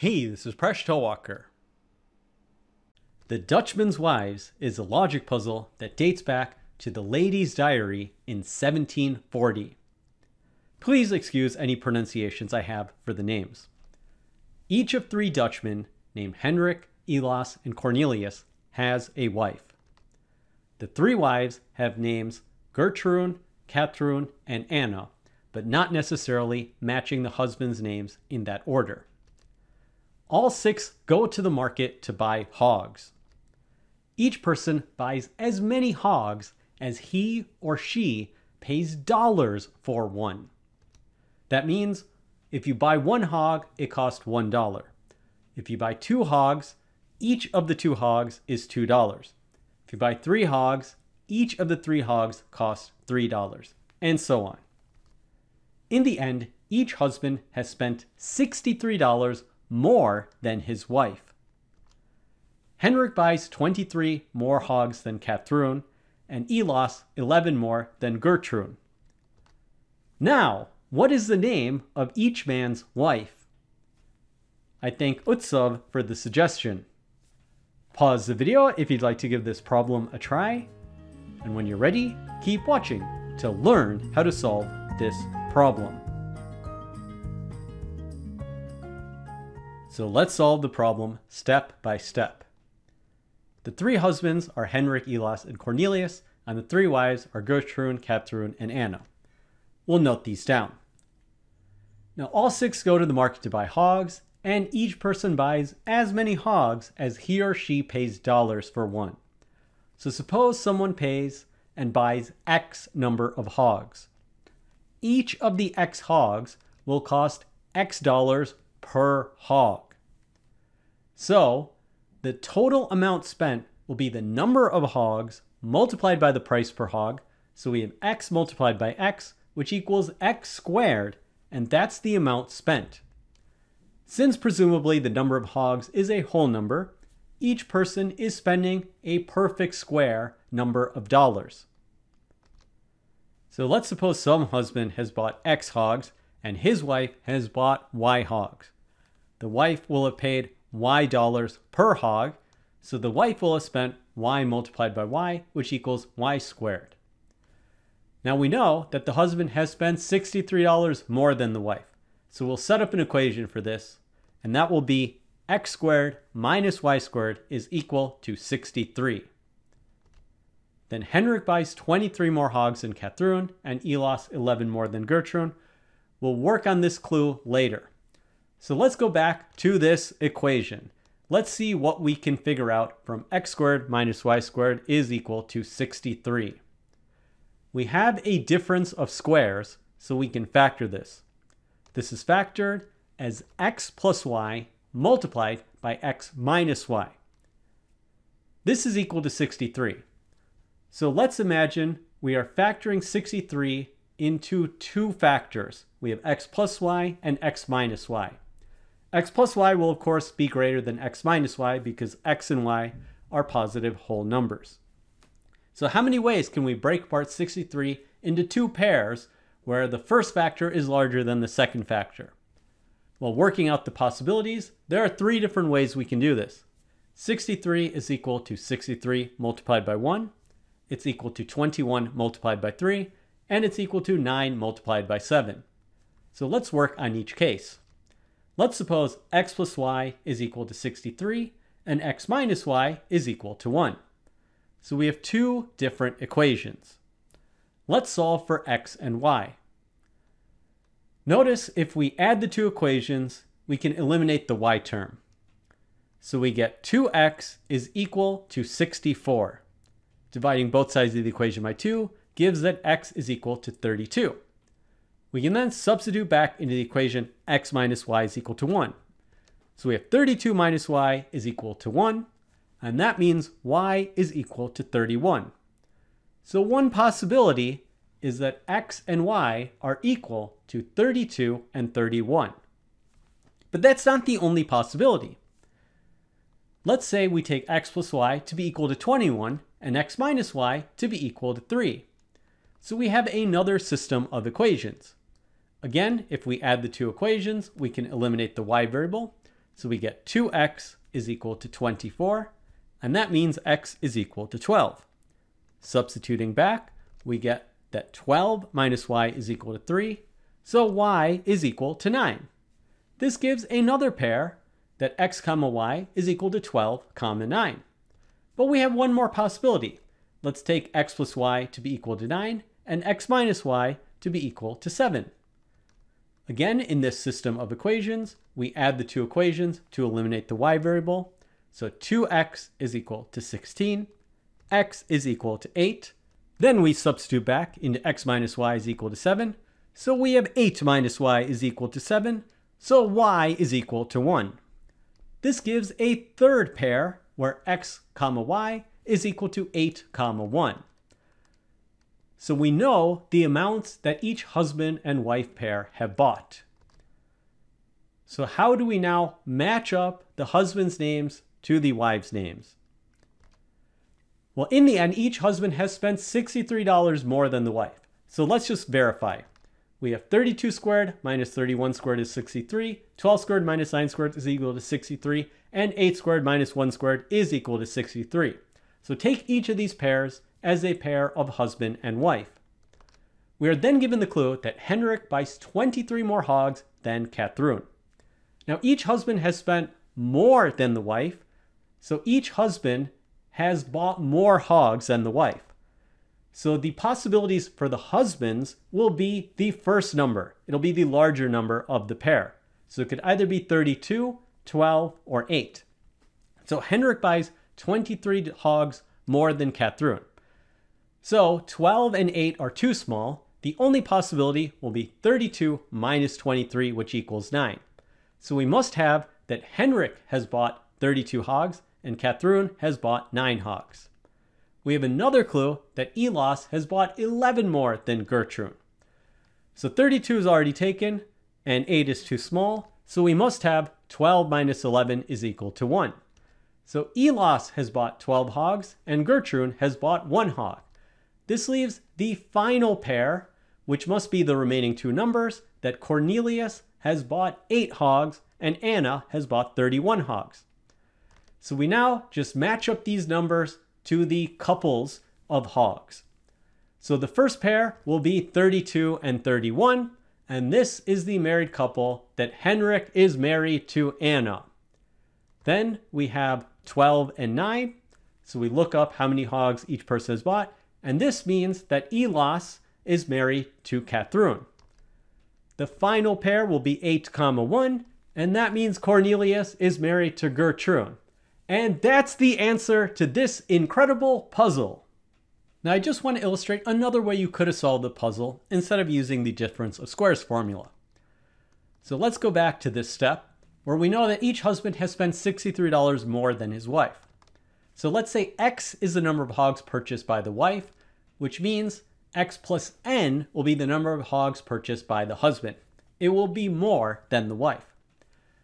Hey, this is Presh Talwalkar. The Dutchman's Wives is a logic puzzle that dates back to the Lady's Diary in 1740. Please excuse any pronunciations I have for the names. Each of three Dutchmen, named Henrik, Elas, and Cornelius, has a wife. The three wives have names Gertrude, Catherine, and Anna, but not necessarily matching the husband's names in that order. All six go to the market to buy hogs. Each person buys as many hogs as he or she pays dollars for one. That means if you buy one hog, it costs $1. If you buy two hogs, each of the two hogs is $2. If you buy three hogs, each of the three hogs costs $3, and so on. In the end, each husband has spent $63 more than his wife. Henrik buys 23 more hogs than Catherine, and Elas 11 more than Gertrude. Now, what is the name of each man's wife? I thank Utsav for the suggestion. Pause the video if you'd like to give this problem a try, and when you're ready, keep watching to learn how to solve this problem. So let's solve the problem step by step. The three husbands are Henrik, Elas, and Cornelius, and the three wives are Gertrude, Catherine, and Anna. We'll note these down. Now, all six go to the market to buy hogs, and each person buys as many hogs as he or she pays dollars for one. So, suppose someone pays and buys X number of hogs. Each of the X hogs will cost X dollars per hog. So, the total amount spent will be the number of hogs multiplied by the price per hog. So we have x multiplied by x, which equals x squared, and that's the amount spent. Since presumably the number of hogs is a whole number, each person is spending a perfect square number of dollars. So let's suppose some husband has bought X hogs and his wife has bought Y hogs. The wife will have paid Y dollars per hog, so the wife will have spent Y multiplied by Y, which equals Y squared. Now we know that the husband has spent $63 more than the wife. So we'll set up an equation for this, and that will be x squared minus y squared is equal to 63. Then Henrik buys 23 more hogs than Catherine, and Elas 11 more than Gertrude. We'll work on this clue later. So let's go back to this equation. Let's see what we can figure out from x squared minus y squared is equal to 63. We have a difference of squares, so we can factor this. This is factored as x plus y multiplied by x minus y. This is equal to 63. So let's imagine we are factoring 63 into two factors. We have x plus y and x minus y x plus y will of course be greater than x minus y because x and y are positive whole numbers. So how many ways can we break apart 63 into two pairs where the first factor is larger than the second factor? Well, working out the possibilities, there are three different ways we can do this. 63 is equal to 63 multiplied by 1, it's equal to 21 multiplied by 3, and it's equal to 9 multiplied by 7. So let's work on each case. Let's suppose x plus y is equal to 63 and x minus y is equal to 1. So we have two different equations. Let's solve for x and y. Notice if we add the two equations, we can eliminate the y term. So we get 2x is equal to 64. Dividing both sides of the equation by 2 gives that x is equal to 32. We can then substitute back into the equation x minus y is equal to 1. So we have 32 minus y is equal to 1, and that means y is equal to 31. So one possibility is that x and y are equal to 32 and 31. But that's not the only possibility. Let's say we take x plus y to be equal to 21 and x minus y to be equal to 3. So we have another system of equations. Again, if we add the two equations, we can eliminate the y variable. So we get 2x is equal to 24, and that means x is equal to 12. Substituting back, we get that 12 minus y is equal to 3, so y is equal to 9. This gives another pair that x comma y is equal to 12 comma 9. But we have one more possibility. Let's take x plus y to be equal to 9 and x minus y to be equal to 7. Again, in this system of equations, we add the two equations to eliminate the y variable. So 2x is equal to 16, x is equal to 8. Then we substitute back into x minus y is equal to 7. So we have 8 minus y is equal to 7. So y is equal to 1. This gives a third pair where x comma y is equal to 8 comma 1. So we know the amounts that each husband and wife pair have bought. So how do we now match up the husband's names to the wives' names? Well, in the end, each husband has spent $63 more than the wife. So let's just verify. We have 32 squared minus 31 squared is 63, 12 squared minus 9 squared is equal to 63, and 8 squared minus 1 squared is equal to 63. So take each of these pairs as a pair of husband and wife. We are then given the clue that Henrik buys 23 more hogs than Kathrun. Now each husband has spent more than the wife, so each husband has bought more hogs than the wife. So the possibilities for the husbands will be the first number. It'll be the larger number of the pair. So it could either be 32, 12, or 8. So Henrik buys 23 hogs more than Kathrun. So 12 and 8 are too small. The only possibility will be 32 minus 23, which equals 9. So we must have that Henrik has bought 32 hogs and Kathrun has bought 9 hogs we have another clue that Elas has bought 11 more than Gertrude. So 32 is already taken, and 8 is too small, so we must have 12 minus 11 is equal to 1. So Elas has bought 12 hogs, and Gertrude has bought 1 hog. This leaves the final pair, which must be the remaining two numbers, that Cornelius has bought 8 hogs, and Anna has bought 31 hogs. So we now just match up these numbers to the couples of hogs. So the first pair will be 32 and 31, and this is the married couple that Henrik is married to Anna. Then we have 12 and 9, so we look up how many hogs each person has bought, and this means that Elas is married to Kathrun. The final pair will be 8 comma 1, and that means Cornelius is married to Gertrude. And that's the answer to this incredible puzzle. Now I just want to illustrate another way you could have solved the puzzle instead of using the difference of squares formula. So let's go back to this step where we know that each husband has spent $63 more than his wife. So let's say X is the number of hogs purchased by the wife, which means X plus N will be the number of hogs purchased by the husband. It will be more than the wife.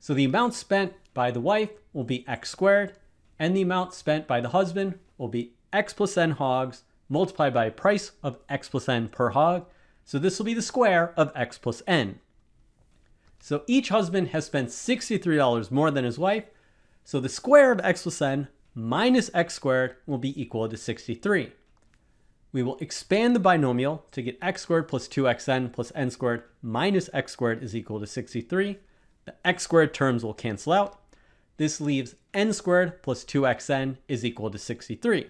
So the amount spent by the wife will be x squared, and the amount spent by the husband will be x plus n hogs multiplied by price of x plus n per hog. So this will be the square of x plus n. So each husband has spent $63 more than his wife. So the square of x plus n minus x squared will be equal to 63. We will expand the binomial to get x squared plus 2xn plus n squared minus x squared is equal to 63. The x squared terms will cancel out. This leaves n squared plus 2xn is equal to 63.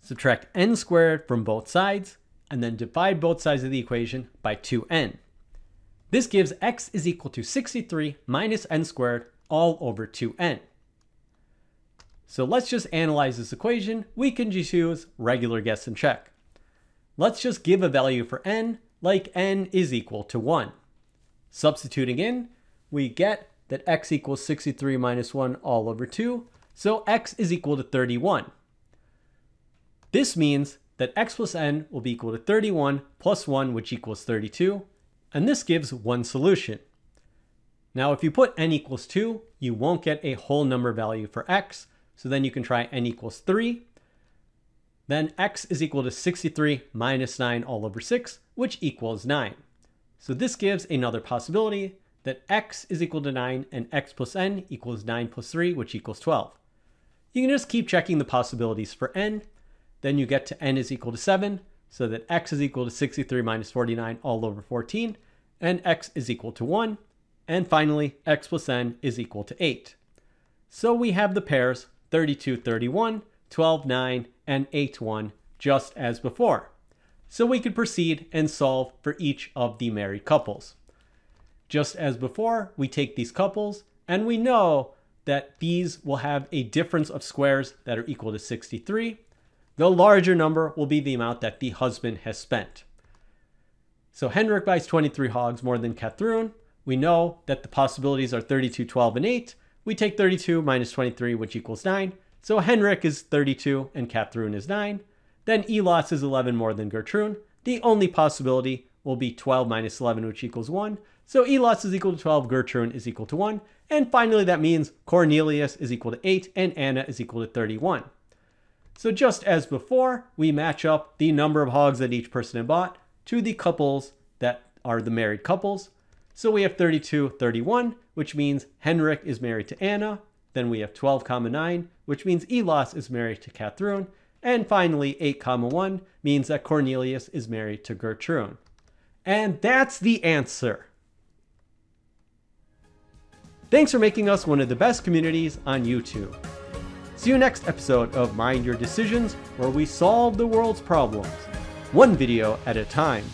Subtract n squared from both sides, and then divide both sides of the equation by 2n. This gives x is equal to 63 minus n squared all over 2n. So let's just analyze this equation. We can just use regular guess and check. Let's just give a value for n like n is equal to 1. Substituting in, we get that x equals 63 minus 1 all over 2. So x is equal to 31. This means that x plus n will be equal to 31 plus 1, which equals 32. And this gives one solution. Now, if you put n equals 2, you won't get a whole number value for x. So then you can try n equals 3. Then x is equal to 63 minus 9 all over 6, which equals 9. So this gives another possibility that x is equal to 9 and x plus n equals 9 plus 3, which equals 12. You can just keep checking the possibilities for n. Then you get to n is equal to 7, so that x is equal to 63 minus 49 all over 14, and x is equal to 1. And finally, x plus n is equal to 8. So we have the pairs 32, 31, 12, 9, and 8, 1, just as before. So we could proceed and solve for each of the married couples. Just as before, we take these couples, and we know that these will have a difference of squares that are equal to 63. The larger number will be the amount that the husband has spent. So Henrik buys 23 hogs more than Kathrun. We know that the possibilities are 32, 12, and 8. We take 32 minus 23, which equals 9. So Henrik is 32 and Kathrun is 9. Then Elas is 11 more than Gertrude. The only possibility will be 12 minus 11, which equals 1. So Elas is equal to 12, Gertrude is equal to 1. And finally, that means Cornelius is equal to 8 and Anna is equal to 31. So just as before, we match up the number of hogs that each person had bought to the couples that are the married couples. So we have 32, 31, which means Henrik is married to Anna. Then we have 12, comma 9, which means Elas is married to Kathrun. And finally, 8, comma 1 means that Cornelius is married to Gertrude. And that's the answer. Thanks for making us one of the best communities on YouTube. See you next episode of Mind Your Decisions, where we solve the world's problems, one video at a time.